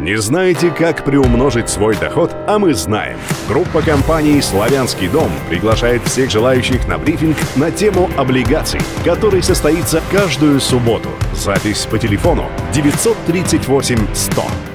Не знаете, как приумножить свой доход, а мы знаем. Группа компаний «Славянский дом» приглашает всех желающих на брифинг на тему облигаций, который состоится каждую субботу. Запись по телефону 938 100.